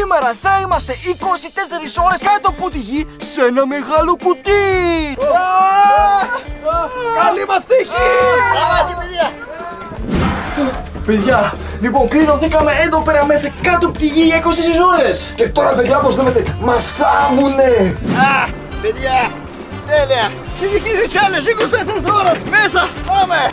Σήμερα θα είμαστε 24 ώρες κάτω από τη γη σε ένα μεγάλο κουτί! Καλή μας τύχη! Παιδιά, λοιπόν κλειδωθήκαμε εδώ πέρα μέσα κάτω από τη γη για 24 ώρες! Και τώρα παιδιά όπως λέμε μας θάβουνε! Α, παιδιά, τέλεια! Συνεχίζει κι άλλες 24 ώρες μέσα! Πάμε!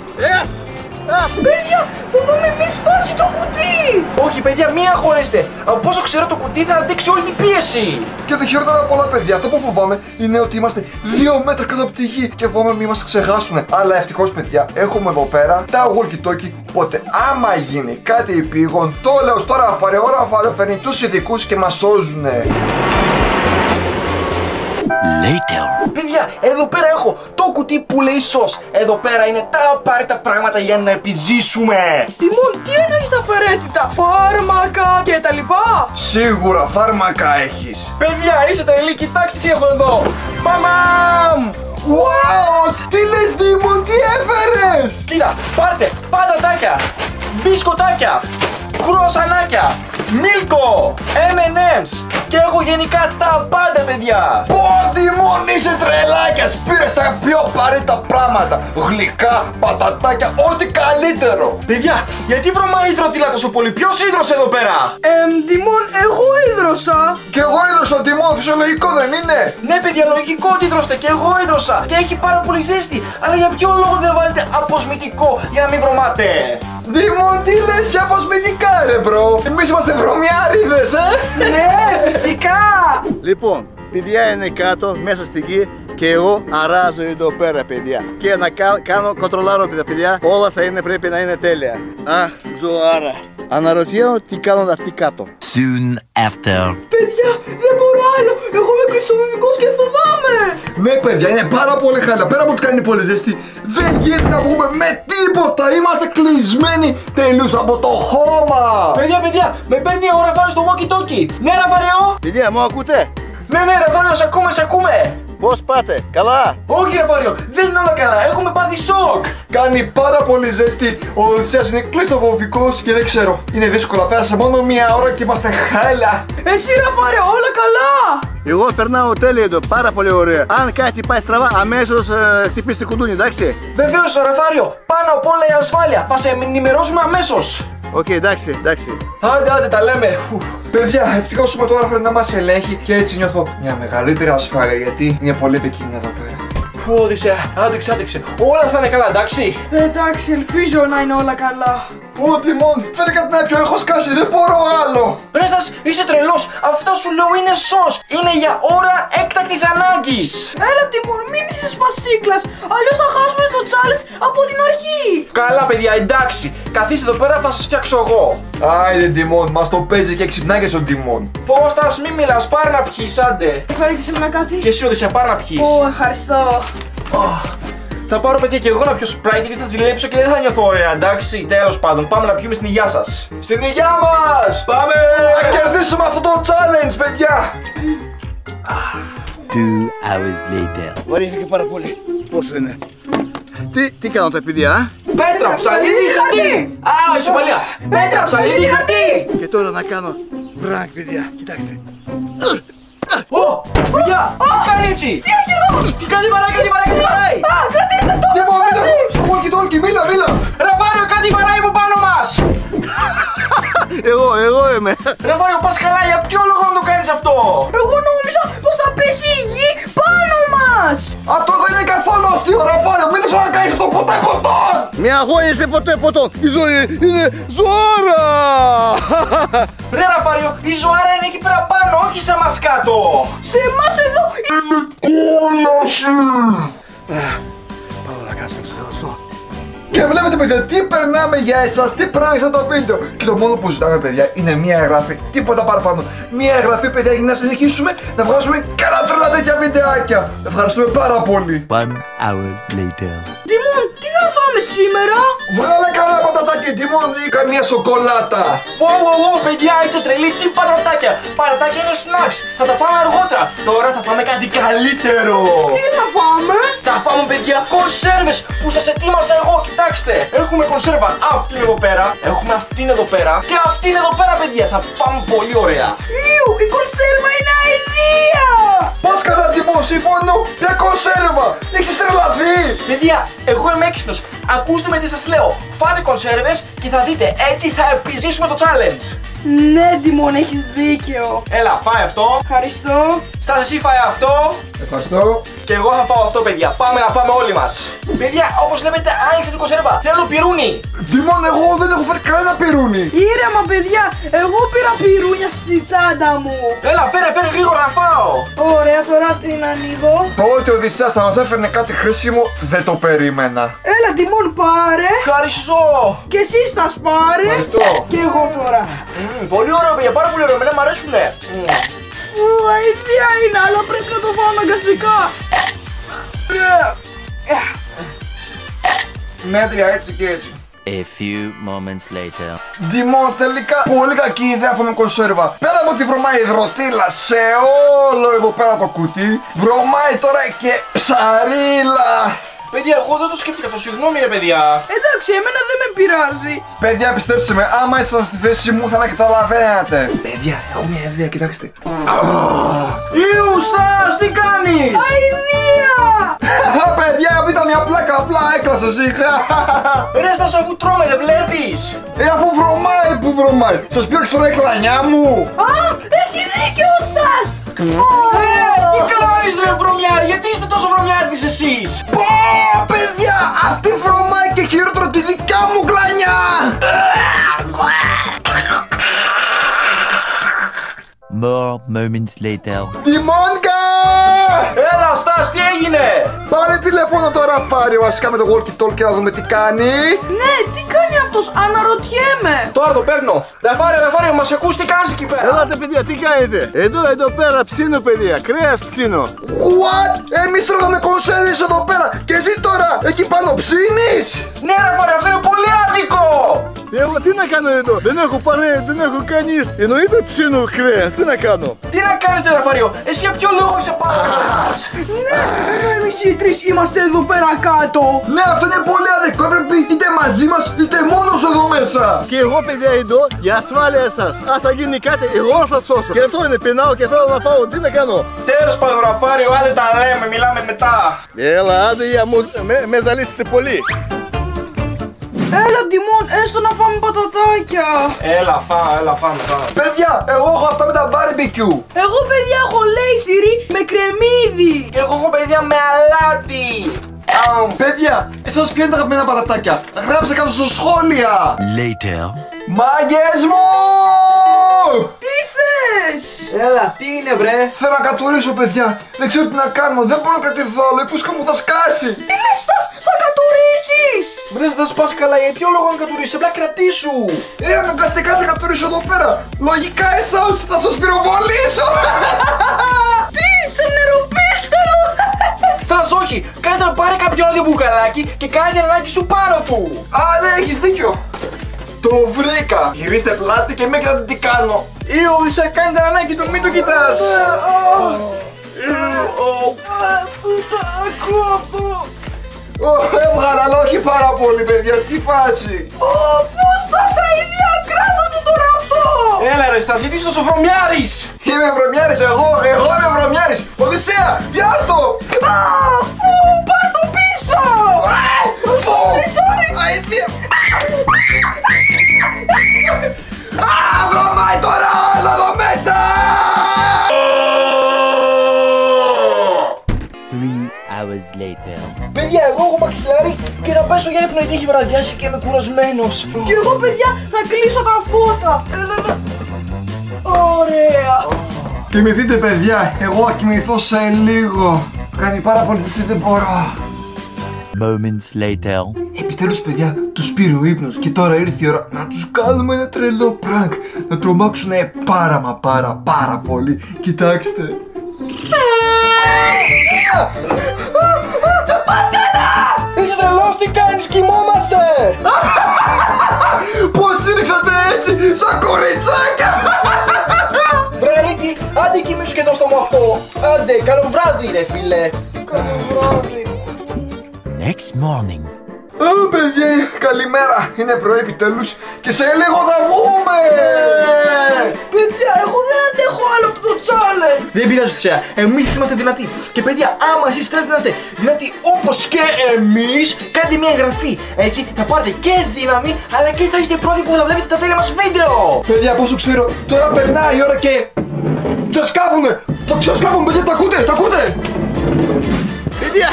Ε, Παιδιά, θα δούμε μην σπάσει το κουτί! Όχι παιδιά, μην αγχώνεστε! Από πόσο ξέρω το κουτί θα αντέξει όλη την πίεση! Και το χειρότερο από όλα παιδιά, αυτό που φοβάμαι είναι ότι είμαστε δύο μέτρα κάτω από τη γη και φοβάμαι μην μας ξεχάσουν. Αλλά ευτυχώς παιδιά, έχουμε εδώ πέρα τα walkie talkie, οπότε άμα γίνει κάτι επίγον, το λέω τώρα παρεώρα φέρνει τους ειδικούς και μας σώζουνε. Παιδιά, εδώ πέρα έχω το κουτί που λέει σως. Εδώ πέρα είναι τα απαραίτητα πράγματα για να επιζήσουμε. Τιμών, τι εννοείς τα απαραίτητα, φάρμακα και τα λοιπά; Σίγουρα φάρμακα έχεις. Παιδιά, είσαι τρελή, κοιτάξτε τι έχω εδώ. Παμαμ! What! Τι λες Δήμον, τι έφερες! Κοίτα, πάρτε πατατάκια, μπισκοτάκια, κρουασανάκια, μίλκο, M&M's και έχω γενικά τα πάντα παιδιά. Πω Δήμον είσαι τρελάκιας, πήρες τα πιο απαραίτητα πράγματα. Γλυκά, πατατάκια, ό,τι καλύτερο. Παιδιά, γιατί βρωμάει υδροτήλα τόσο πολύ, ποιος ίδρωσε εδώ πέρα; Εμ, Τιμών, εγώ ίδρωσα. Και εγώ ίδρωσα Δήμο, φυσιολογικό δεν είναι. Ναι, παιδιά, λογικό ότι ίδρωστε και εγώ ίδρωσα και έχει πάρα πολύ ζέστη. Αλλά για ποιο λόγο δεν βάλετε αποσμητικό για να μην βρωμάτε; Δήμο, τι λες και αποσμητικά ρε bro. Εμείς είμαστε βρωμιάριδες, ε. ναι, φυσικά. Λοιπόν, παιδιά είναι κάτω μέσα στη γη και εγώ αράζω εδώ πέρα, παιδιά. Και να κα- κάνω κοντρολάρω, παιδιά, παιδιά. Όλα θα είναι, πρέπει να είναι τέλεια. Αχ, ζωάρα. Αναρωτιέμαι τι κάνουν αυτοί κάτω. Soon after. Παιδιά, δεν μπορώ άλλο. Εγώ είμαι κλειστοφοβικός και φοβάμαι. Ναι, παιδιά, είναι πάρα πολύ χάλια. Πέρα από ότι κάνει πολύ ζέστη, δεν γίνεται να βγούμε με τίποτα. Είμαστε κλεισμένοι τελείως από το χώμα. Παιδιά, παιδιά, με παίρνει ο Ραφάριο στο walkie talkie. Ναι, Ραφάριο. Παιδιά, μου ακούτε; Ναι, ναι, Ραφάριο, σε ακούμε, σε ακούμε. Πώς πάτε, καλά; Όχι, Ραφάριο, δεν είναι όλα καλά. Έχουμε πάθει σοκ. Κάνει πάρα πολύ ζέστη. Ο Οδυσσέας είναι κλειστοφοβικός και δεν ξέρω. Είναι δύσκολο. Πέρασε μόνο μία ώρα και είμαστε χάλια. Εσύ, Ραφάρε, όλα καλά. Εγώ περνάω τέλεια εδώ, πάρα πολύ ωραία. Αν κάτι πάει στραβά, αμέσως ε, χτυπήστε το κουδούνι, εντάξει. Βεβαίως, Ραφάριο, πάνω απ' όλα η ασφάλεια. Θα σε ενημερώσουμε αμέσως. Οκ, εντάξει, εντάξει. Άντε, άντε, τα λέμε. Φου. Παιδιά, ευτυχώς που τώρα να μας ελέγχει και έτσι νιώθω μια μεγαλύτερη ασφάλεια γιατί είναι πολύ επικίνδυνα εδώ πέρα. Φου, Οδυσσέα, άντεξε, άντεξε. Όλα θα είναι καλά, εντάξει; Εντάξει, ελπίζω να είναι όλα καλά. Ω Τιμών, φέρε κάτι να πιω, έχω σκάσει, δεν μπορώ άλλο. Πρέστας, είσαι τρελός. Αυτό σου λέω είναι σως. Είναι για ώρα έκτακτης ανάγκης. Έλα, Τιμών, μην είσαι σπασίκλας. Αλλιώς θα χάσουμε το challenge από την αρχή. Καλά, παιδιά, εντάξει. Καθίστε εδώ πέρα, θα σας φτιάξω εγώ. Άιντε Τιμών, μας το παίζει και ξυπνάει στον Τιμών. Πόστας, μη μιλάς, πάρε να πιείς, άντε. Φέρε και σε μένα κάτι. Και εσύ, Οδυσσέα, πάρε να πιείς. Ω, ευχαριστώ. Θα πάρω παιδιά και εγώ να πιω σπράιτ γιατί θα ζηλέψω και δεν θα νιώθω ωραία, εντάξει. Τέλος πάντων, πάμε να πιούμε στην υγειά σας. Στην υγειά μας! Πάμε! Να κερδίσουμε αυτό το challenge, παιδιά! Two hours later. Βαρύθηκε πάρα πολύ. Πόσο είναι; Τι, τι κάνουν τα παιδιά, α; Πέτρα, ψαλίδι, χαρτί! Α, ισοπαλία! Πέτρα, ψαλίδι, χαρτί! Και τώρα να κάνω βραγκ, παιδιά. Κοιτάξτε. Ω, παιδιά, τι κάνει έτσι! Τι έχει εδώ! Τι κάνει βαράει, κάτι βαράει, κάτι βαράει! Α, κρατήστε το. Τιμών, μίλα στο walkie talkie, μίλα, μίλα! Ραβάριο, κάτι βαράει από πάνω μα! Εγώ, εγώ είμαι. Ραβάριο, πα καλά, για ποιο λόγο να το κάνει αυτό! Εγώ νόμιζα πως θα πέσει η γη πάνω μας. Αυτό δεν είναι καθόλου αστείο, Ραφάλιο, μην το ξανακάνεις αυτό ποτέ ποτέ! Μη αγώνισε ποτέ ποτέ. Η ζωή είναι ζωάρα. Ρε Ραβάριο, η ζωάρα είναι εκεί πέρα πάνω, όχι σε μας κάτω! Σε εμάς εδώ. Πάω Και βλέπετε παιδιά τι περνάμε για εσάς, τι περνάμε για αυτό το βίντεο. Και το μόνο που ζητάμε παιδιά είναι μία εγγραφή, τίποτα παραπάνω. Μία εγγραφή παιδιά για να συνεχίσουμε να βγάζουμε καλά τρελά τέτοια βιντεάκια. Ευχαριστούμε πάρα πολύ. One hour later. Τιμών, τι θα φάμε σήμερα; Βγάλε καλά πατατάκια τιμών ή καμία σοκολάτα. Wow, wow, wow, παιδιά, έτσι τρελή, τι πατατάκια. Πατατάκια είναι snacks. Θα τα φάμε αργότερα. Τώρα θα φάμε κάτι καλύτερο. Τι θα φάμε; Θα φάμε, παιδιά, κονσέρβες που σας ετοίμασα εγώ. Κοιτάξτε, έχουμε κονσέρβα αυτήν εδώ πέρα, έχουμε αυτήν εδώ πέρα και αυτήν εδώ πέρα, παιδιά. Θα πάμε πολύ ωραία. Ιου, η κονσέρβα είναι αηδία. Πας καλά τιμών, συμφωνώ. Μια κονσέρβα. Έχεις τρελαθεί. Παιδιά, εγώ είμαι έξυπνος. Ακούστε με τι σας λέω. Φάτε κονσέρβες και θα δείτε, έτσι θα επιζήσουμε το challenge. Ναι, Τιμόν, έχεις δίκιο. Έλα, φάει αυτό. Ευχαριστώ. Στάς εσύ φάει αυτό. Ευχαριστώ. Και εγώ θα φάω αυτό, παιδιά. Πάμε να φάμε όλοι μας. Παιδιά, όπως βλέπετε, άνοιξε την κονσέρβα. Θέλω πυρούνι. Τιμών, εγώ δεν έχω φέρει κανένα πυρούνι. Ήρεμα, παιδιά. Εγώ πήρα πυρούνια στη τσάντα μου. Έλα, φέρε, φέρε γρήγορα να φάω. Ωραία, τώρα την ανοίγω. Το ότι ο Οδυσσέας θα μας έφερνε κάτι χρήσιμο δεν το περίμενα. Έλα, Τιμόν, πάρε. Ευχαριστώ. Και εσύ τα σπάρε. Ευχαριστώ. Και εγώ τώρα. Μμμ, πολύ ωραίο, παιδιά, πάρα πολύ ωραίο. Εμένα μου αρέσουνε. Μμμ. Ου, αηδία είναι, αλλά πρέπει να το φάω αναγκαστικά. Μέτρια έτσι και έτσι. A few moments later. Ντιμόν, τελικά πολύ κακή ιδέα αυτό με κονσέρβα. Πέρα από τη βρωμάει υδροτήλα σε όλο εδώ πέρα το κουτί, βρωμάει τώρα και ψαρίλα. Παιδιά, εγώ δεν το σκέφτηκα αυτό. Συγγνώμη, ρε παιδιά. Εντάξει, εμένα δεν με πειράζει. Παιδιά, πιστέψτε με, άμα ήσασταν στη θέση μου θα με καταλαβαίνατε. Παιδιά, έχω μια ιδέα, κοιτάξτε. Ιου, Στάς, τι κάνεις; Αηδία! Χαχα, παιδιά, ήταν μια πλάκα, απλά έκλασα εσύ. Ρε, Στάς, αφού τρώμε, δεν βλέπεις; Ε, αφού βρωμάει, που βρωμάει. Σας πήρξε τώρα η κλανιά μου. Α, έχει δίκιο ο Στας! Ε, τι κάνεις, ρε, βρωμιάρη, γιατί είστε τόσο βρωμιάρδης εσείς; Πω, παιδιά, αυτή βρωμάει και χειρότερο τη δικιά μου κλανιά. More moments later. Τιμόνκα! Έλα, Στάς, τι έγινε; Πάρε τηλέφωνο τώρα, πάρει βασικά με το walkie talkie να δούμε τι κάνει. Ναι, τι κάνει αυτός, αναρωτιέμαι. Τώρα το παίρνω. Ρεφάρε, ρεφάρε, μας ακούς τι κάνεις εκεί πέρα. Ελάτε παιδιά, τι κάνετε; Εδώ, εδώ πέρα ψήνω παιδιά, κρέας ψήνω. What? Εμείς τρώγαμε κονσέρβες εδώ πέρα και εσύ τώρα εκεί πάνω ψήνεις; Ναι, ρεφάρε, αυτό είναι πολύ άδικο. Εγώ τι να κάνω εδώ, δεν έχω πάρει, δεν έχω κανείς. Εννοείται ψήνω κρέας, τι να κάνω; Τι να κάνεις, ρε, Ρεφάριο, εσύ για ποιο λόγο είσαι πάνω καταρχάς. Ναι, εμείς οι τρεις είμαστε εδώ πέρα κάτω. Ναι, αυτό είναι πολύ αδικό. Έπρεπε είτε μαζί μας είτε μόνος εδώ μέσα. Και εγώ παιδιά εδώ για ασφάλεια σας. Ας θα γίνει κάτι, εγώ θα σας σώσω. Και αυτό είναι, πεινάω και θέλω να φάω, τι να κάνω; Τέλος πάντων, Ραφάριο, άντε τα λέμε, μιλάμε μετά. Έλα, άντε για μου, με, με ζαλίσετε πολύ. Έλα, Τιμόν, έστω να φάμε πατατάκια. Έλα, φά, έλα, φάμε, φάμε. Παιδιά, εγώ έχω αυτά με τα barbecue. Εγώ, παιδιά, έχω λέισιρι με κρεμμύδι. Και εγώ έχω παιδιά με αλάτι. Αμ, παιδιά, εσάς ποια είναι τα αγαπημένα πατατάκια. Γράψτε κάτω στα σχόλια. Later. Μάγκες μου! Τι θες; Έλα, τι είναι βρε; Θέλω να κατουρίσω παιδιά. Δεν ξέρω τι να κάνω. Δεν μπορώ να κρατηθώ άλλο. Η φούσκα μου θα σκάσει. Τι λες, Στας, θα κατουρίσεις. Μπρε, θα σπάσει καλά, για ποιο λόγο να κατουρίσεις, απλά κρατήσου. Ε, αναγκαστικά θα κατουρίσω εδώ πέρα. Λογικά εσάς θα σας πυροβολήσω. Τι, σε νεροπίστολο. Θας όχι, κάνε να πάρει κάποιο άλλο μπουκαλάκι και κάνει την ανάγκη σου πάνω του. Α, ναι, έχεις δίκιο. Το βρήκα. Γυρίστε πλάτη και με κοιτάτε τι κάνω. Ιω, είσαι κάνει την ανάγκη του, μην το κοιτάς. Ω, έβγαλα, αλλά όχι πάρα πολύ, παιδιά. Τι φάση. Ω, πώς θα σε ίδια κράτα του τώρα αυτό. Έλα ρε, Στας, γιατί είσαι τόσο βρωμιάρης. Είμαι βρωμιάρης εγώ, εγώ είμαι βρωμιάρης. Οδυσσέα, πιάστο. Α, φου, πάρ' το πίσω. Φω. Sorry, sorry. Αηδία. Α, βρωμάει τώρα όλο εδώ μέσα. Three hours later. Παιδιά, εγώ έχω μαξιλάρι και θα πέσω για ύπνο γιατί έχει βραδιάσει και είμαι κουρασμένος. Και εγώ, παιδιά, θα κλείσω τα φώτα. Έλα, έλα. Ωραία. Κοιμηθείτε παιδιά, εγώ θα κοιμηθώ σε λίγο. Κάνει πάρα πολύ ζεστή, δεν μπορώ. Moments later. Επιτέλους παιδιά, τους πήρε ο ύπνος και τώρα ήρθε η ώρα να τους κάνουμε ένα τρελό prank Να τρομάξουν πάρα μα πάρα πάρα πολύ Κοιτάξτε πας καλά! Είσαι τρελός, τι κάνεις, κοιμόμαστε! Πώς σύρριξατε έτσι, σαν κοριτσάκια! Βρέλιτη, άντε κοιμήσου και εδώ στο μου αυτό. Άντε, καλό βράδυ ρε φίλε. Next morning. Α, παιδιά, καλημέρα. Είναι πρωί επιτέλους και σε λίγο θα βγούμε! Παιδιά, εγώ δεν αντέχω άλλο αυτό το challenge. Δεν πειράζει Ουσία, εμείς είμαστε δυνατοί. Και παιδιά, άμα εσείς θέλετε να είστε δυνατοί όπως και εμείς, κάντε μια εγγραφή. Έτσι θα πάρετε και δύναμη, αλλά και θα είστε πρώτοι που θα βλέπετε τα τέλεια μας βίντεο. Παιδιά, πώς το ξέρω, τώρα περνάει η ώρα και... Ξεσκάβουνε! Ξεσκάβουν, παιδιά, τα ακούτε, τα ακούτε! Παιδιά,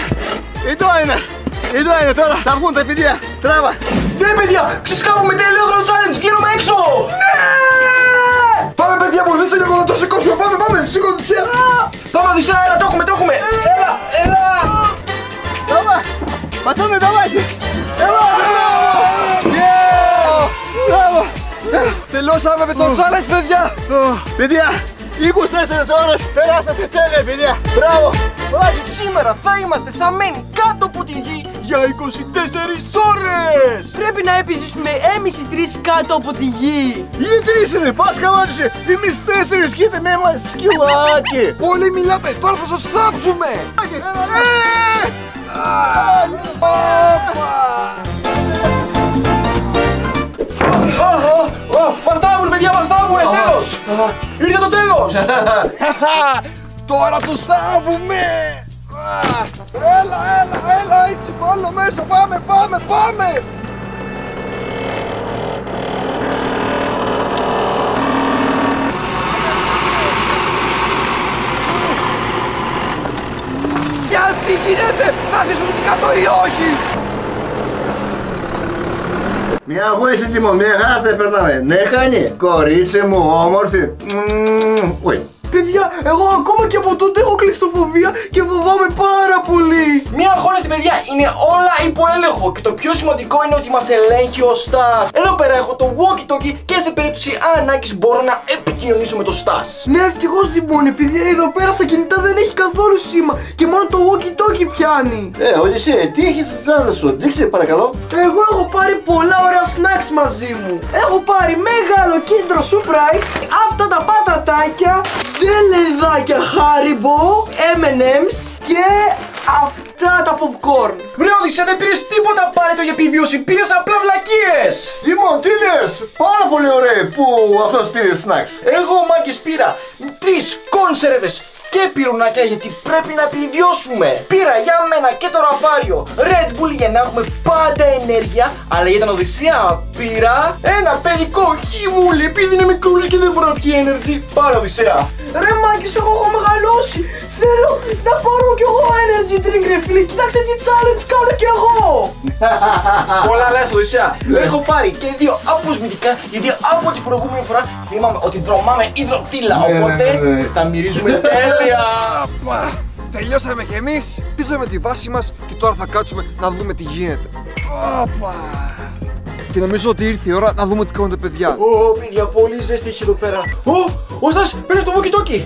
εδώ είναι. Εδώ είναι τώρα. Θα βγουν τα παιδιά. Τράβα. Ναι παιδιά, ξεσκάβουμε τελείως το challenge, γίνομαι έξω. Ναι! Πάμε, παιδιά, βοηθήστε λίγο να το σηκώσουμε. Πάμε, πάμε, σήκω Οδυσσέα. Πάμε Οδυσσέα, έλα, το έχουμε, το έχουμε. Έλα, έλα. Давай. Пацаны, давайте. Давай, браво. Браво. Τελειώσαμε με το challenge, παιδιά. Παιδιά, 24 ώρες περάσατε τέλεια, παιδιά. Μπράβο. Σήμερα θα είμαστε θαμμένοι κάτω από τη γη για 24 ώρες. Πρέπει να επιζήσουμε εμείς οι τρεις κάτω από τη γη. Γιατί είσαι, πας χαλάτισε. Εμείς τέσσερις και με μας σκυλάκι. Πολύ μιλάτε, τώρα θα σας θάψουμε. Ε! Μας τάβουν παιδιά, μας τάβουν, τέλος. Ήρθε το τέλος. Τώρα τους θάβουμε. Α, Έλα, έλα, έλα, έτσι βάλω μέσα, πάμε, πάμε, πάμε. Γιατί γίνεται, θα ζήσουν και κάτω ή όχι; Μια αγώση τιμό, μια χάστα περνάμε. Ναι, χάνει. Κορίτσι μου, όμορφη. Μμμ, Ui. Παιδιά, εγώ ακόμα και από τότε έχω κλειστοφοβία και φοβάμαι πάρα πολύ. Μια αγώνιστη παιδιά είναι όλα υπό έλεγχο και το πιο σημαντικό είναι ότι μας ελέγχει ο Στας. Εδώ πέρα έχω το walkie talkie και σε περίπτωση ανάγκης μπορώ να επικοινωνήσω με το Στας. Ναι, ευτυχώς Δημόν, επειδή εδώ πέρα στα κινητά δεν έχει καθόλου σήμα και μόνο το walkie talkie πιάνει. Ε, Οδυσσέα, τι έχεις στην τάνα σου, δείξε παρακαλώ. Εγώ έχω πάρει πολλά ωραία snacks μαζί μου. Έχω πάρει μεγάλο κέντρο surprise, αυτά τα πατατάκια, ζελεδάκια Haribo, M&M's και αυτά τα popcorn. Βρε Οδυσσέα δεν πήρες τίποτα απαραίτητο για επιβίωση, πήρες απλά βλακίες. Λοιπόν, τι λες, πάρα πολύ ωραίο που αυτός πήρε snacks. Εγώ μάγκες πήρα τρεις κόνσερβες και πυρουνάκια γιατί πρέπει να επιβιώσουμε. Πήρα για μένα και το ραπάριο Red Bull για να έχουμε πάντα ενέργεια. Αλλά για τον Οδυσσέα πήρα ένα παιδικό χιμούλι επειδή είναι μικρούλης και δεν μπορεί να πιει energy. Πάρε Οδυσσέα. Ρε μάγκες, εγώ έχω μεγαλώσει. Θέλω να πάρω κι εγώ energy drink ρε φίλε. Κοιτάξτε τι challenge κάνω κι εγώ. Πολλά λες Οδυσσέα. Έχω πάρει και δύο αποσμητικά γιατί από την προηγούμενη φορά θυμάμαι ότι δρομάμε υδροτήλα. Ναι, ναι, Οπότε ναι, ναι. θα μυρίζουμε τέλεια. Απα, Τελειώσαμε κι εμείς, στήσαμε τη βάση μας και τώρα θα κάτσουμε να δούμε τι γίνεται. Όπα. Και νομίζω ότι ήρθε η ώρα να δούμε τι κάνουν τα παιδιά. Ω, παιδιά, πολύ ζέστη έχει εδώ πέρα. Ω, ο Στας, παίρνεις το walkie talkie.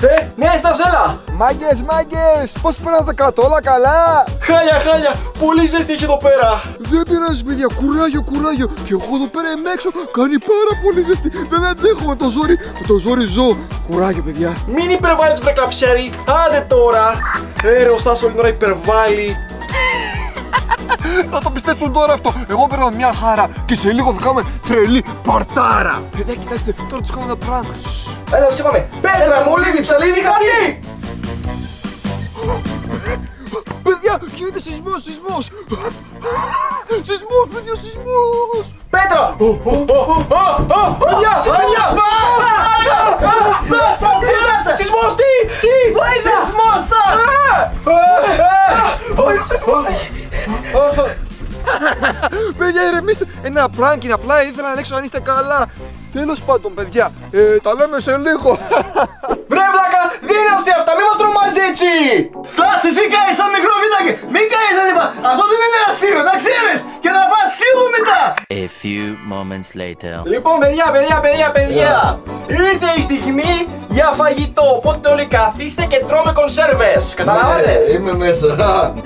Ε, ναι, Στας, έλα. Μάγκες, μάγκες, πώς πέρατε κάτω, όλα καλά; Χάλια, χάλια, πολύ ζέστη έχει εδώ πέρα. Δεν πειράζει παιδιά, κουράγιο, κουράγιο. Και εγώ εδώ πέρα είμαι έξω, κάνει πάρα πολύ ζεστή. Δεν αντέχω με το ζόρι, με το ζόρι ζω. Κουράγιο παιδιά. Μην υπερβάλλεις βρε κλαψιάρι, άντε τώρα. Ε, ρε, ο Στας όλη την ώρα υπερβάλλει. Θα το πιστέψουν τώρα αυτό. Εγώ παίρνω μια χαρά και σε λίγο θα κάνουμε τρελή παρτάρα. Παιδιά, κοιτάξτε, τώρα του κάνω ένα prank. Σσ. Έλα, σε πάμε. Πέτρα, μολύβι, ψαλίδι, χαρτί. Παιδιά, γίνεται σεισμός, σεισμός. Σεισμός, παιδιά, σεισμός. Πέτρα. Ω, ω, ω, ω, ω, Παιδιά, παιδιά. Στας, Στας, τι είσαι. Σεισμός, τι, τι. Σεισμός, Στας. Όχι, Παιδιά, ηρεμήστε. Ένα prank είναι απλά, ήθελα να δείξω αν είστε καλά. Τέλος πάντων, παιδιά, ε, τα λέμε σε λίγο. Βρε βλάκα, δεν είναι αστεία αυτά, μη μας τρομάζει έτσι. Στάς, εσύ κάνεις σαν μικρό βιτάκι. Μην κάνεις έτσι, είπα. Αυτό δεν είναι αστείο, να ξέρεις. Και να πας σύλλο μετά. A few moments later. Λοιπόν, παιδιά, παιδιά, παιδιά, παιδιά. Ήρθε η στιγμή για φαγητό. Οπότε όλοι καθίστε και τρώμε κονσέρβες. Καταλάβατε; Ναι, είμαι μέσα.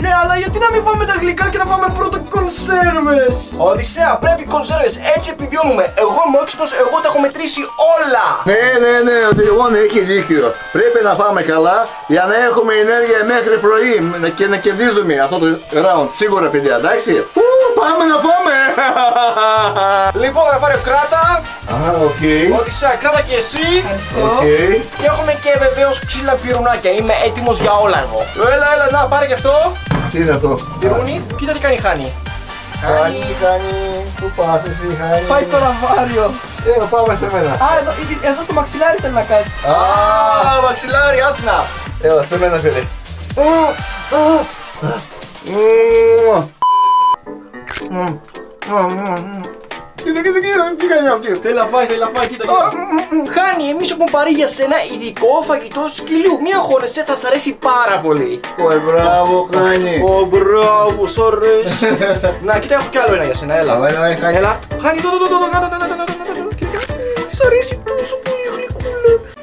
Ναι, αλλά γιατί να μην φάμε τα γλυκά και να φάμε πρώτα κονσέρβες; Οδυσσέα, πρέπει κονσέρβες. Έτσι επιβιώνουμε. Εγώ είμαι όξυπνος, εγώ τα έχω μετρήσει όλα. Ναι, ναι, ναι, ο Τιγόν έχει δίκιο. Πρέπει να φάμε καλά για να έχουμε ενέργεια μέχρι πρωί και να κερδίζουμε αυτό το round. Σίγουρα, παιδιά, εντάξει. Ου, πάμε να φάμε. Λοιπόν, να πάρει κράτα. Α, οκ. Οδυσσέα, κράτα και εσύ. Οκ. Και έχουμε και βεβαίως ξύλα πυρουνάκια. Είμαι έτοιμος για όλα εγώ. Έλα, έλα, να πάρε και αυτό. Τι είναι αυτό; Πυρούνι, κοίτα τι κάνει η Χάνη. Χάνει, χάνει. Πού πας εσύ, χάνει. Πάει στο λαβάριο. Ε, πάμε σε μένα. Α, εδώ, ε, εδώ στο μαξιλάρι θέλει να κάτσει. Α, Α, μαξιλάρι, άστινα. έλα σε μένα, φίλε. Κοίτα, κοίτα, κοίτα, τι κάνει αυτή. Θέλει να φάει, θέλει να φάει, κοίτα. κοίτα. Χάνη, εμεί έχουμε πάρει για σένα ειδικό φαγητό σκυλιού. Μία χώνεσαι, θα σ' αρέσει πάρα πολύ. Ω, μπράβο, χάνει. Ω, μπράβο, σ' αρέσει. Να, κοίτα, έχω κι άλλο ένα για σένα, έλα. Έλα, έλα, Χάνη. Έλα, Χάνη, εδώ, εδώ, εδώ, εδώ, εδώ, εδώ, εδώ, εδώ, εδώ, κοίτα. Της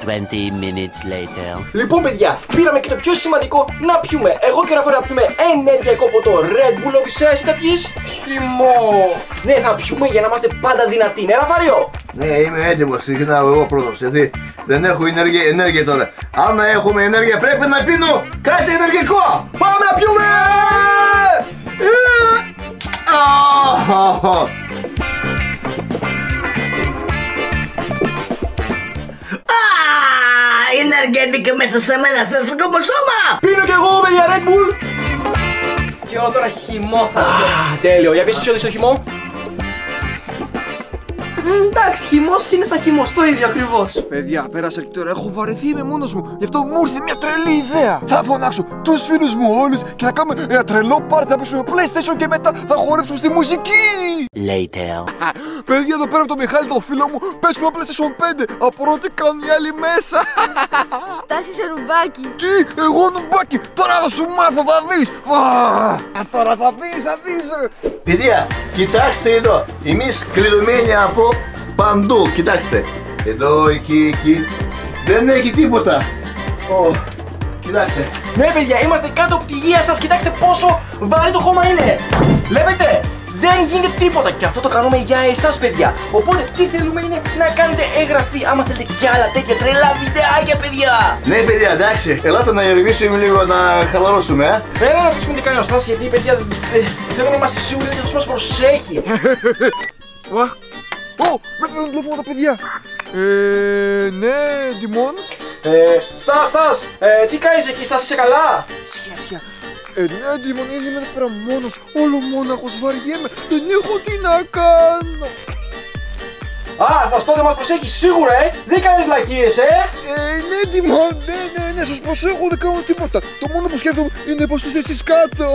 αρέσει τόσο πολύ γλυκούλα. 20 minutes later. Λοιπόν, παιδιά, πήραμε και το πιο σημαντικό να πιούμε. Εγώ και ο Ραφαέλ θα πιούμε ενεργειακό ποτό Red Bull, Οδυσσέα, εσύ θα πιείς χυμό. Ναι, θα πιούμε για να είμαστε πάντα δυνατοί. Ναι, Ραφάριο. Ναι, είμαι έτοιμος, ξεκινάω εγώ πρώτος, γιατί δεν έχω ενέργεια, ενέργεια τώρα. Αν να έχουμε ενέργεια πρέπει να πίνω κάτι ενεργειακό. Πάμε να πιούμε! βγαίνει και μέσα σε μένα, σε σκοπό σώμα! Πίνω κι εγώ με για Red Bull! Και εγώ τώρα χυμό θα βγω. Τέλειο, για ποιος είσαι στο χυμό; Μ, Εντάξει, χυμός είναι σαν χυμός, το ίδιο ακριβώς. Παιδιά, πέρασε αρκετή ώρα. Έχω βαρεθεί είμαι μόνος μου. Γι' αυτό μου ήρθε μια τρελή ιδέα. Θα φωνάξω τους φίλους μου όλους και θα κάνουμε ένα τρελό πάρτι. Θα παίξουμε PlayStation και μετά θα χορέψουμε στη μουσική. Later. Παιδιά, εδώ πέρα από το Μιχάλη, το φίλο μου, παίζουμε PlayStation 5. Απορώ τι κάνουν οι άλλοι μέσα. Τάση σε ρουμπάκι. τι, εγώ νουμπάκι. Τώρα θα σου μάθω, θα δεις. Τώρα θα δεις, θα δεις. Παιδιά, κοιτάξτε εδώ. Εμείς κλειδωμένοι από παντού. Κοιτάξτε. Εδώ, εκεί, εκεί. Δεν έχει τίποτα. Ω, κοιτάξτε. Ναι, παιδιά, είμαστε κάτω από τη γεία σας. Κοιτάξτε πόσο βαρύ το χώμα είναι. Βλέπετε, δεν γίνεται τίποτα. Και αυτό το κάνουμε για εσάς, παιδιά. Οπότε, τι θέλουμε είναι να κάνετε εγγραφή. Άμα θέλετε κι άλλα τέτοια τρελά βιντεάκια, παιδιά. Ναι, παιδιά, εντάξει. Ελάτε να ηρεμήσουμε λίγο να χαλαρώσουμε, ε. Έλα να ρωτήσουμε τι κάνει ο Στάσης, γιατί παιδιά ε, θέλουμε να είμαστε σίγουροι ότι αυτός μας προσέχει. Αχ. Ω, με παίρνουν τηλέφωνο τα παιδιά. Ε, ναι, Δημόν. ε, Στάς, Στάς, ε, τι κάνεις εκεί, Στάς, είσαι καλά; Σκιά, σκιά. Ε, ναι, Δημόν, είμαι εδώ πέρα μόνος, όλο μόναχος, βαριέμαι, δεν έχω τι να κάνω. Α, Στάς, τότε μας προσέχεις σίγουρα, ε. Δεν κάνεις βλακίες, ε. Ε, ναι, Δημόν, ναι, ναι, ναι, σας προσέχω, δεν κάνω τίποτα. Το μόνο που σκέφτομαι είναι πως είστε εσείς κάτω.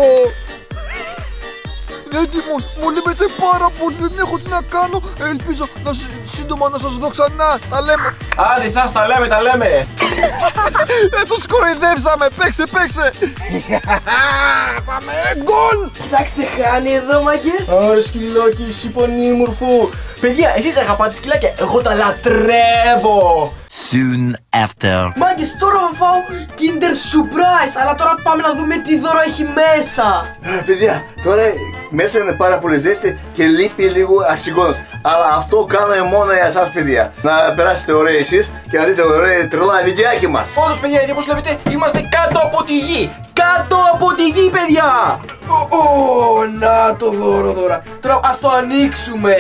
Ναι, Δημόν, μου λείπετε πάρα πολύ, δεν έχω τι να κάνω. Ελπίζω να, σ- σύντομα να σας δω ξανά. Τα λέμε. Άντε, Στάς, τα λέμε, τα λέμε. Ε, τους κοροϊδέψαμε, παίξε, παίξε. Πάμε, γκολ. Κοιτάξτε, χάνει εδώ, μαγκές. Ωραία, σκυλάκι, συμφωνεί μορφού. Παιδιά, εσείς αγαπάτε σκυλάκια, εγώ τα λατρεύω. Soon after. Μάγκες, τώρα θα φάω Kinder Surprise, αλλά τώρα πάμε να δούμε τι δώρο έχει μέσα. Ε, παιδιά, τώρα μέσα είναι πάρα πολύ ζέστη και λείπει λίγο ασυγκόνος. Αλλά αυτό κάνουμε μόνο για εσάς, παιδιά. Να περάσετε ωραία εσείς και να δείτε ωραία τρελά βιντεάκι μας. Όντως, παιδιά, γιατί όπως βλέπετε, είμαστε κάτω από τη γη. Κάτω από τη γη, παιδιά. Ω, ω, να το δώρο τώρα. Τώρα ας το ανοίξουμε.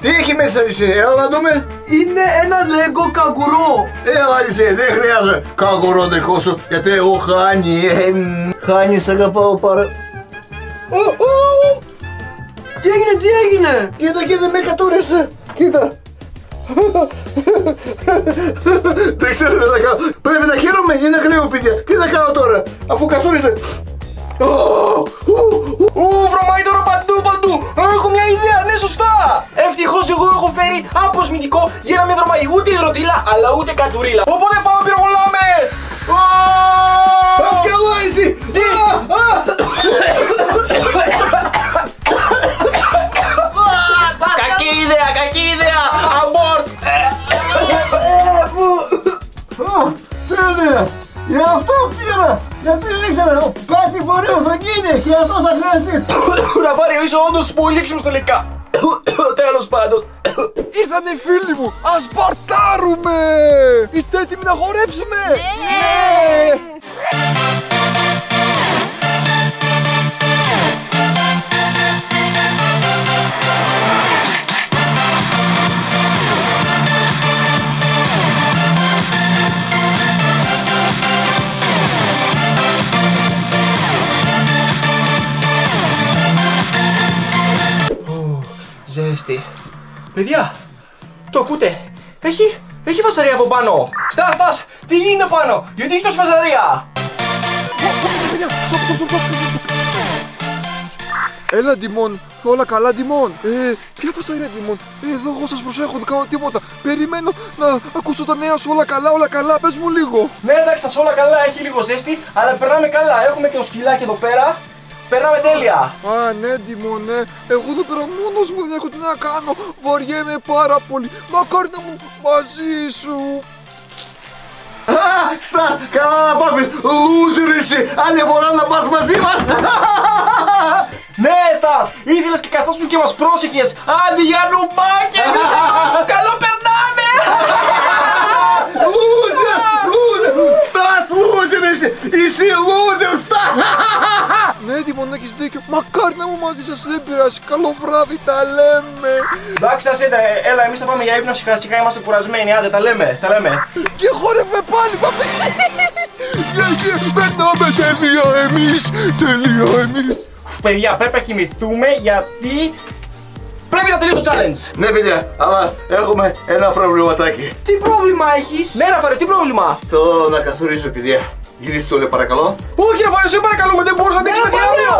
Τι έχει μέσα εσύ, έλα να δούμε. Είναι ένα Lego καγκουρό. Έλα εσύ, δεν χρειάζεται καγκουρό δικό σου, γιατί εγώ χάνει. ε, μ, Χάνει, σ' αγαπάω πάρα. Ω, ω, Τι έγινε, τι έγινε; Κοίτα, κοίτα, με κατούρισε. Κοίτα. Δεν ξέρω τι θα κάνω. Πρέπει να χαίρομαι ή να κλαίω, παιδιά. Τι να κάνω τώρα, αφού καθόρισε. δηλαδή αποσμητικό για να μην βρωμάει ούτε υδροτήλα αλλά ούτε κατουρίλα. Οπότε πάμε πυροβολάμε! Ας καλάζει! Τι! Κακή ιδέα, κακή ιδέα! Ε, Αμπόρτ! Τέλεια! Ε, για αυτό πήρα! Γιατί ήξερα, κάτι φορείο θα γίνει και αυτό θα χρειαστεί! Να πάρει ο όντως πολύ ξυμπστολικά! Τέλος πάντων! Ήρθανε οι φίλοι μου! Ας μπαρτάρουμε! Είστε έτοιμοι να χορέψουμε! Ναι! Ζέστη. Παιδιά, το ακούτε; Έχει, έχει φασαρία από πάνω. Στας, στας, τι γίνεται πάνω; Γιατί έχει τόσο φασαρία; Έλα, Ντιμόν, όλα καλά, Ντιμόν. Ε, ποια φασαρία, Ντιμόν. Ε, εδώ εγώ σας προσέχω, δεν κάνω τίποτα. Περιμένω να ακούσω τα νέα σου, όλα καλά, όλα καλά. Πες μου λίγο. Ναι, εντάξει, τα όλα καλά, έχει λίγο ζέστη, αλλά περνάμε καλά. Έχουμε και το σκυλάκι εδώ πέρα. Περνάμε τέλεια. Α, ναι, Ντιμόν, ναι. Εγώ εδώ πέρα μόνος μου δεν έχω τι να κάνω. Βαριέμαι πάρα πολύ. Μακάρι να μου μαζί σου. Στας, καλά να πάθεις, loser εσύ, άλλη φορά να πας μαζί μας. Ναι, Στας, ήθελες και καθώς και μας πρόσεχες. Άντε για νουμπάκια, εμείς καλό περνάμε. Loser, loser, Στας, loser εσύ, είσαι loser, Στας. Ναι, Ντιμόν, έχεις δίκιο. Μακάρι να μου μαζί σας δεν πειράζει. Καλό βράδυ, τα λέμε. Εντάξει, σας είδα, έλα, εμείς θα πάμε για ύπνο, σιγά σιγά είμαστε κουρασμένοι. Άντε, τα λέμε, τα λέμε. Και χόρευε πάλι, πάμε. Και, και περνάμε τέλεια εμείς, τέλεια εμείς. Παιδιά, πρέπει να κοιμηθούμε γιατί πρέπει να τελειώσει το challenge. Ναι, παιδιά, αλλά έχουμε ένα προβληματάκι. Τι πρόβλημα έχεις; Ναι, Ραφάριο, τι πρόβλημα; Θέλω να καθορίσω, παιδιά. Γυρίστε το, λέει, παρακαλώ. Όχι, Ραφάριο, σε παρακαλούμε, δεν μπορούσα να αντέξουμε και αύριο.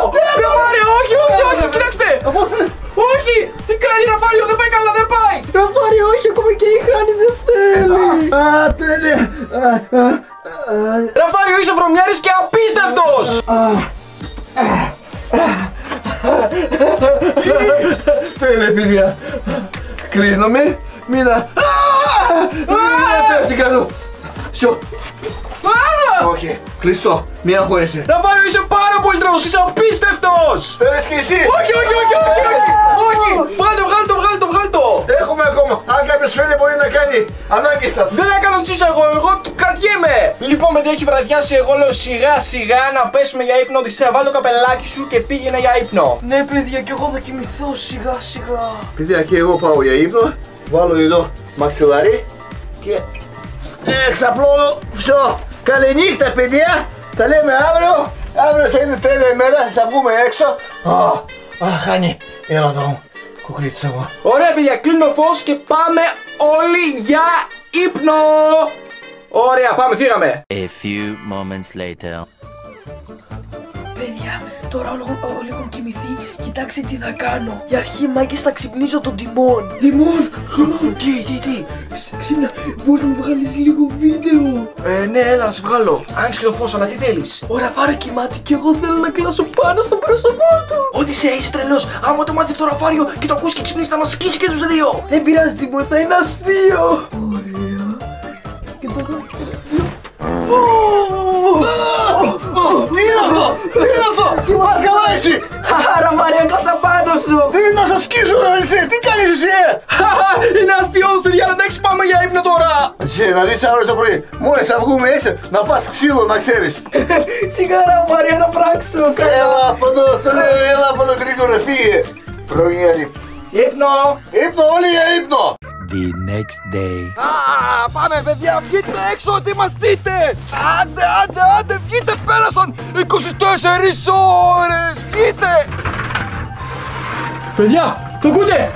Ραφάριο, όχι, όχι, όχι, κοιτάξτε. Όχι, τι κάνει, Ραφάριο, δεν πάει καλά, δεν πάει. Ραφάρι, όχι, ακόμα και η Χάνη δεν θέλει. Α, τέλεια. Α, α, α, Ραφάριο, είσαι βρωμιάρης και απίστευτος. Τέλεια, παιδιά. Κλείνομαι. Μίλα. Τι κάνω. Σιω. Όχι. Κλειστό. Μία χώρισε. Ραφάριο, είσαι πάρα πολύ τρελός, είσαι απίστευτος. Θέλεις και εσύ. Όχι, όχι, όχι, όχι, όχι, όχι. Βγάλ' το, βγάλ' το, βγάλ' το, βγάλ' το. Έχουμε ακόμα. Αν κάποιος θέλει μπορεί να κάνει ανάγκη σας. Δεν έκανα τσίσα εγώ, εγώ κρατιέμαι. Λοιπόν, παιδιά, έχει βραδιάσει. Εγώ λέω σιγά σιγά να πέσουμε για ύπνο. Οδυσσέα, βάλ το καπελάκι σου και πήγαινε για ύπνο. Ναι, παιδιά, κι εγώ θα κοιμηθώ σιγά σιγά. Παιδιά και εγώ πάω για ύπνο. Βάλω εδώ μαξιλάρι και εξαπλώνω. Καλή νύχτα παιδιά, τα λέμε αύριο. Αύριο θα είναι τέλεια ημέρα, θα βγούμε έξω. Αχ, Χάνι, έλα εδώ μου, κουκλίτσα μου. Ωραία παιδιά, κλείνω φως και πάμε όλοι για ύπνο. Ωραία, πάμε, φύγαμε. A few moments later. Παιδιά, τώρα όλοι όλοι έχουν κοιμηθεί. Κοιτάξτε τι θα κάνω. Για αρχή, μάγκες, θα ξυπνήσω τον Τιμόν. Τιμόν! τι, τι, τι; Ξ- Ξύπνα, μπορείς να μου βγάλεις λίγο βίντεο; Ε, ναι, έλα να σε βγάλω. Άνοιξε και το φως, αλλά τι θέλεις; Ωραία, πάρε κοιμάται και εγώ θέλω να κλάσω πάνω στο πρόσωπό του. Οδυσσέα, είσαι τρελός. Άμα το μάθει αυτό το ραφάριο και το ακούσει και ξυπνήσει, θα μας σκίσει και τους δύο. Δεν πειράζει Τιμόν, θα είναι αστείο. Ωραία. Και τώρα... τι κάνεις εσύ, ε. Είναι αστείος, παιδιά, εντάξει, πάμε για ύπνο τώρα. Και να δεις αύριο το πρωί, μόλις θα βγούμε έξω, να φας ξύλο να ξέρεις. Σιγάρα Μαρία, να πράξω. Έλα από εδώ, σου λέω, έλα από εδώ γρήγορα, φύγε. Προγιάννη. Ύπνο. Ύπνο, όλοι για ύπνο. The next day. Α, πάμε παιδιά, βγείτε έξω, ετοιμαστείτε! Άντε, άντε, άντε, βγείτε, πέρασαν 24 ώρες, βγείτε! Παιδιά, το ακούτε;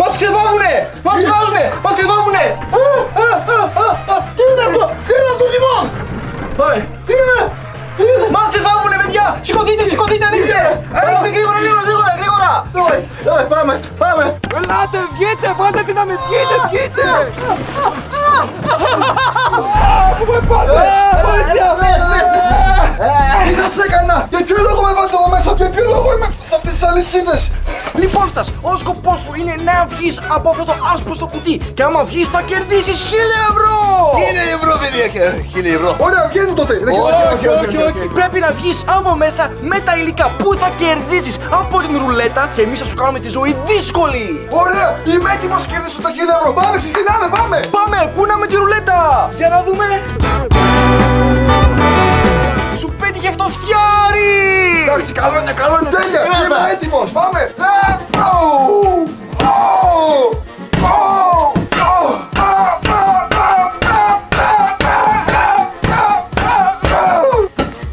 Μας ξεβάβουνε! Μα ξεβάβουνε! Μας ξεβάβουνε! Α, α, α, α, α. Τι είναι αυτό! Τι είναι αυτό λιμόν! Πάμε! Τι είναι! Τι είναι! Μας ξεβάβουνε παιδιά! Σηκωθείτε, σηκωθείτε, ανοίξτε! Ανοίξτε γρήγορα, γρήγορα, γρήγορα, γρήγορα! Πάμε, πάμε, πάμε! Ελάτε, βγείτε, βάλτε την να μην βγείτε, βγείτε! Πού με πάτε! Βοήθεια! Τι σας έκανα! Για ποιο λόγο με βάλτε εδώ μέσα, για ποιο λόγο είμαι σε αυτές τις αλυσίδες! Λοιπόν, Στας, ο σκοπός σου είναι να βγεις από αυτό το άσπρο στο κουτί. Και άμα βγεις θα κερδίσεις 1000 ευρώ. Είναι ευρώ, παιδιά. Τρία και χίλια ευρώ. Ωραία, βγαίνουν τότε. Δεν Όχι, όχι, όχι, όχι, όχι. Πρέπει να βγεις από μέσα με τα υλικά που θα κερδίσεις από την ρουλέτα και εμείς θα σου κάνουμε τη ζωή δύσκολη. Ωραία, είμαι έτοιμος να κερδίσω τα χίλια ευρώ. Πάμε, ξεκινάμε, πάμε. Πάμε, κούναμε τη ρουλέτα. Για να δούμε. Σου πέτυχε αυτό φτιάρι. Εντάξει, καλό είναι, καλό είναι. Τέλεια, Κράτα. είμαι έτοιμος. Πάμε. Ε, αου, αου, αου, αου,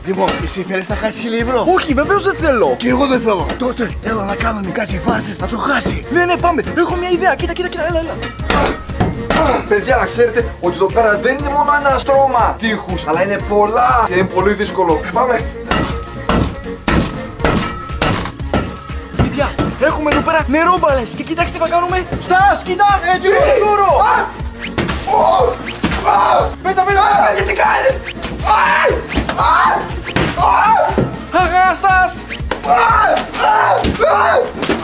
Λοιπόν, εσύ θέλεις να χάσεις χίλια ευρώ; Όχι, βεβαίως δεν θέλω. Και εγώ δεν θέλω. Τότε έλα να κάνουμε κάτι φάρσες να το χάσει. Ναι, ναι, πάμε. Έχω μια ιδέα. Κοίτα, κοίτα, κοίτα. Έλα, έλα. Παιδιά, να ξέρετε ότι εδώ πέρα δεν είναι μόνο ένα στρώμα τείχους, αλλά είναι πολλά και είναι πολύ δύσκολο. Πάμε. Έχουμε εδώ πέρα νερόμπαλες και κοιτάξτε τι θα κάνουμε. Στάς, κοίτα. Έτσι, Τι; δώρο. Α! Ω! Α! Πέτα, πέτα, Α, πέτα. παιδιά, τι κάνει! Α! Α! Α! Αγά, Στάς. Α! Α! Α!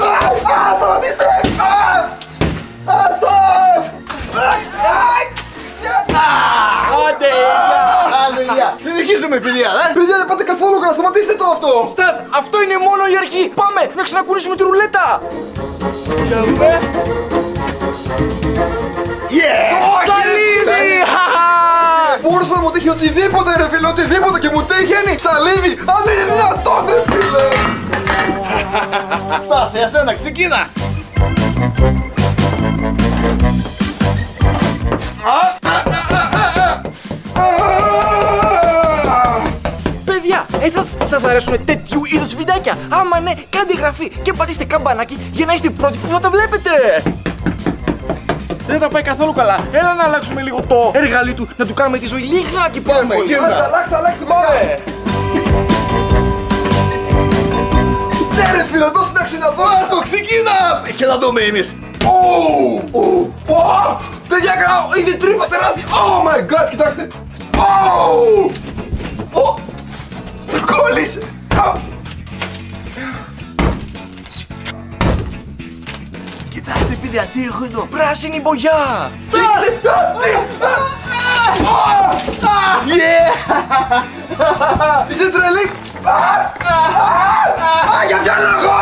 Α! Α! Σταματήστε! Α! Α! Stop! Α! Α! Άντε, Άντε, γεια. Συνεχίζουμε, παιδιά, ε. Παιδιά, δεν πάτε καθόλου καλά, σταματήστε το αυτό! Στάς, αυτό είναι μόνο η αρχή. Πάμε να ξανακουνήσουμε τη ρουλέτα. Για να δούμε. Yeah! Ψαλίδι! Χαχα! Μπορούσα να μου τύχει οτιδήποτε ρε φίλε, οτιδήποτε και μου τύχαινει ψαλίδι! Αν είναι δυνατόν ρε φίλε! Στάση, εσένα, ξεκίνα. Παιδιά, εσάς σας αρέσουν τέτοιου είδους βιντεάκια; Άμα ναι, κάντε εγγραφή και πατήστε καμπανάκι για να είστε οι πρώτοι που θα τα βλέπετε. Δεν θα πάει καθόλου καλά. Έλα να αλλάξουμε λίγο το εργαλείο του, να του κάνουμε τη ζωή λιγάκι πιο Πάμε, εύκολη. γύρνα. Αλλάξτε, αλλάξτε, αλλάξτε Πάμε. παιδιά! Ναι ρε φίλε, δώστε να ξαναδώ! Το ξεκίνα. Και να δούμε εμείς. Ου! Ου! Ω! Παιδιά, κάνω ήδη τρύπα τεράστια! Oh my god, κοιτάξτε! Ου! Ω! Κόλλησε! Α! Κοιτάξτε, παιδιά, τι έχω εδώ. Πράσινη μπογιά. Τι! Α! Τι! Α! Α! Α! Είστε τρελή! Α! Α! Α! Για ποιο λόγο!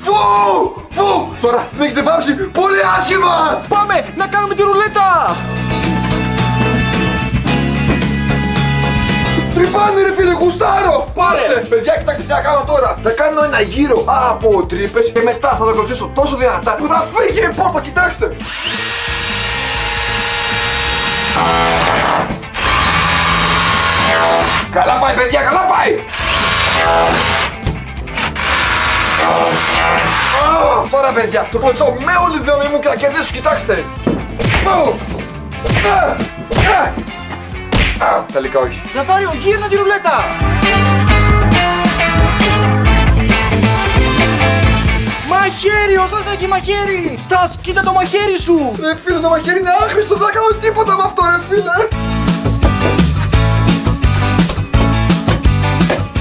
Φου! Φου! Τώρα με έχετε βάψει πολύ άσχημα! Πάμε να κάνουμε τη ρουλέτα. Τρυπάνε ρε φίλε, γουστάρω! Πάσε! Παιδιά, κοιτάξτε τι θα κάνω τώρα. Θα κάνω ένα γύρο από τρύπες και μετά θα το κλωτσίσω τόσο δυνατά που θα φύγει η πόρτα, κοιτάξτε! Καλά πάει, παιδιά, καλά πάει! Α, Τώρα, παιδιά, το κλωτσάω με όλη τη δύναμη μου και θα κερδίσω, κοιτάξτε! Ου. Α, α. Α, τελικά όχι. Να πάρει ο γύρνα τη ρουλέτα. Μαχαίρι, ο Στάς θα έχει μαχαίρι. Στάς, κοίτα το μαχαίρι σου. Ρε φίλε, το μαχαίρι είναι άχρηστο, δεν θα κάνω τίποτα με αυτό, ρε φίλε.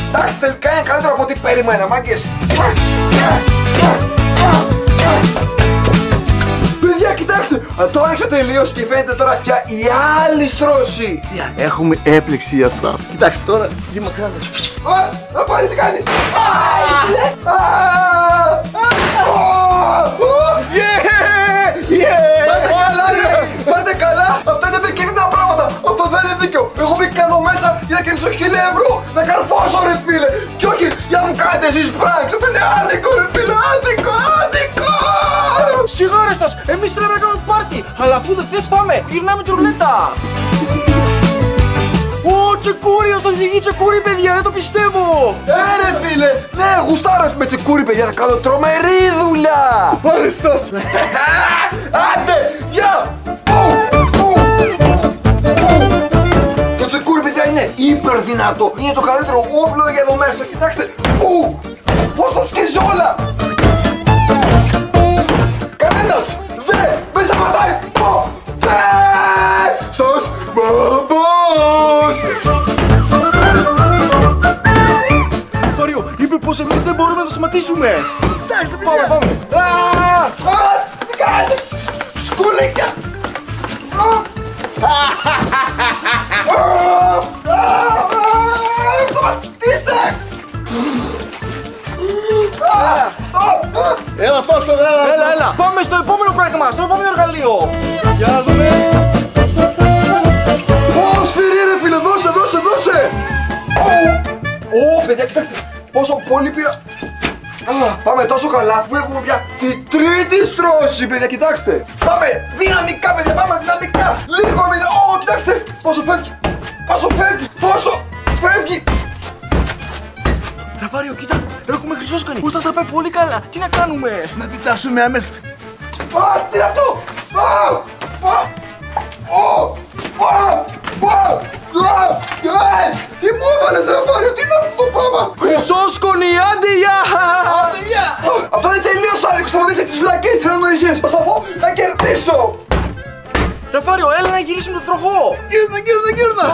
Εντάξει, τελικά είναι καλύτερο από ό,τι περίμενα, μάγκες. Παιδιά, κοιτάξτε, α, το άνοιξα τελείως και φαίνεται τώρα πια η άλλη στρώση. Έχουμε έπληξη για Στάση. Κοιτάξτε τώρα, δημοκράτε. Α, α, πάλι τι κάνεις. Α, φίλε. Α, α, α, Πάτε καλά, ρε! Πάτε καλά! Αυτά είναι επικίνδυνα πράγματα! Αυτό δεν είναι δίκαιο! Εγώ μπήκα εδώ μέσα για να κερδίσω χίλια ευρώ! Να καρφώσω, ρε φίλε! Και όχι εσείς πράξη! Αυτό είναι άδικο, ρε φίλε! Άδικο! Άδικο! Σιγά ρε Στάς, εμείς θέλουμε να κάνουμε πάρτι. Αλλά αφού δεν θες πάμε, γυρνάμε τη ρουλέτα. Ω, τσεκούρι, ο Στάς έχει τσεκούρι, παιδιά, δεν το πιστεύω. Ε, ρε φίλε! Ναι, γουστάρω με τσεκούρι, παιδιά! Θα κάνω τρομερή δουλειά! Αριστός. Άντε! Γεια! Είναι υπερ δυνατό. Είναι το καλύτερο όπλο για εδώ μέσα. Κοιτάξτε. Ου! Πώς το σκίζει όλα! Κανένας! Δε! Με σταματάει! Πω! Δε! Σας μπαμπός! Θόριο, είπε πως εμείς δεν μπορούμε να το σταματήσουμε. Κοιτάξτε, Πάμε, παιδιά! πάμε. Έλα, stop, stop, έλα. Έλα, έλα. Πάμε στο επόμενο πράγμα, στο επόμενο εργαλείο. Για να δούμε. Ω, σφυρί ρε φίλε, δώσε, δώσε, δώσε! Ω, παιδιά, κοιτάξτε, πόσο πολύ πήρα. Α, πάμε τόσο καλά που έχουμε πια τη τρίτη στρώση, παιδιά, κοιτάξτε. Πάμε, δυναμικά, παιδιά, πάμε δυναμικά. Λίγο, παιδιά, ω, κοιτάξτε, πόσο φεύγει. Πόσο φεύγει, πόσο φεύγει. Έχουμε χρυσόσκανη. Πώς θα στα πάει πολύ καλά; Τι να κάνουμε; Να διτάσουμε άμεσα. Α, τι είναι αυτό! Α, α, ω, α, α, α, ε, Τι μου έβαλες ρε Φάριο, τι είναι αυτό το πράγμα! Χρυσόσκονη, άντε γεια. Α, Αυτό είναι τελείως άδικο, σταματήστε τις βλακίες της ανανοησίας! Προσπαθώ να κερδίσω! Ραφάριο, έλα να γυρίσουμε το τροχό. Γύρνα, γύρνα, γύρνα.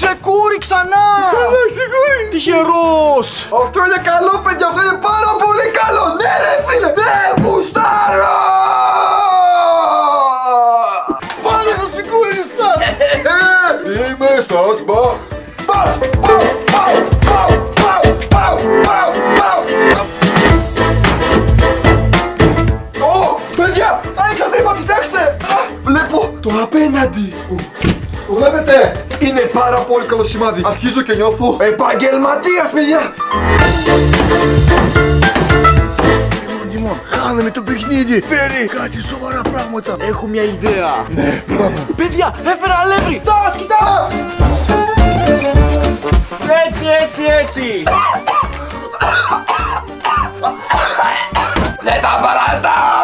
Πάμε, πάμε, πάμε. Ξεκούρι ξανά! Ξανά ξεκούρι! Τυχερός! Αυτό είναι καλό παιδιά, αυτό είναι πάρα πολύ καλό! Ναι ρε φίλε, ναι γουστάρω! Καλό σημάδι! Αρχίζω και νιώθω επαγγελματίας, παιδιά! Τιμών, τιμών, χάναμε το παιχνίδι. Φέρει κάτι σοβαρά πράγματα. Έχω μια ιδέα. Ναι, Παιδιά, έφερα αλεύρι. Τας, κοιτά. Έτσι, έτσι, έτσι. Δεν τα παρατάω!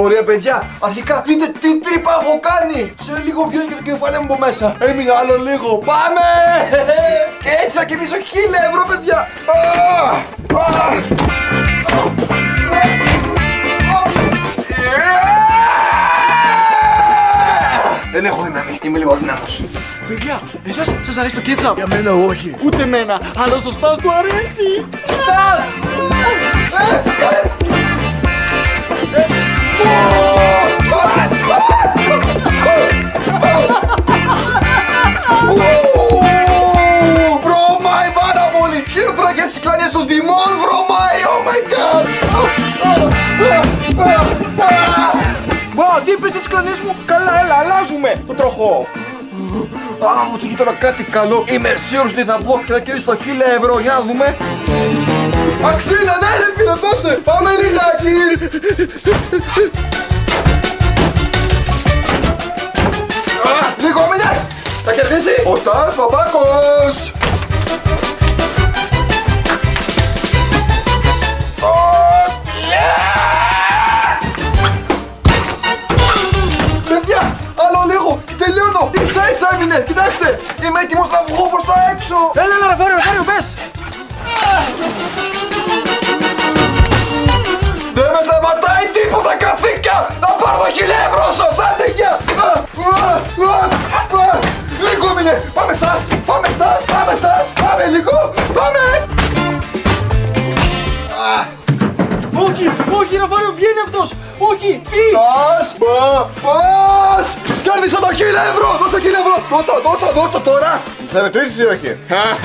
Ωραία παιδιά! Αρχικά δείτε τι τρύπα έχω κάνει! Σε λίγο βγαίνει και το κεφάλι μου από μέσα! Έμεινε άλλο λίγο! Πάμε! Και έτσι θα κερδίσω χίλια ευρώ παιδιά! Α, α, Δεν έχω δύναμη, είμαι λίγο δυνάμος. Παιδιά, εσάς σας αρέσει το κέτσαπ; Για μένα όχι. Ούτε εμένα, αλλά στο Στας του αρέσει. Στας. Βρωμάει πάρα πολύ! Χειρότερα και τις κλανιές των τιμών βρωμάει! Oh my god! Μα, τι είπες στις κλανές μου; Καλά, έλα, αλλάζουμε το τροχό. Άμα μου τύχει τώρα κάτι καλό, είμαι σίγουρος ότι θα βγω και θα κερδίσω το 1000 ευρώ. Για να δούμε. Αξίδα, ναι ρε φίλε, δώσε! Πάμε λιγάκι! Κερδίσει ο Θα μετρήσεις ή όχι;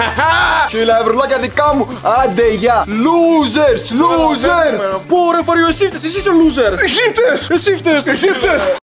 Χίλια ευρουλάκια δικά μου! Άντε γεια! Losers! Losers! Πω, Ραφάριο, εσύ φταίς, εσύ είσαι loser. Εσύ φταίς. Εσύ φταίς. Εσύ φταίς.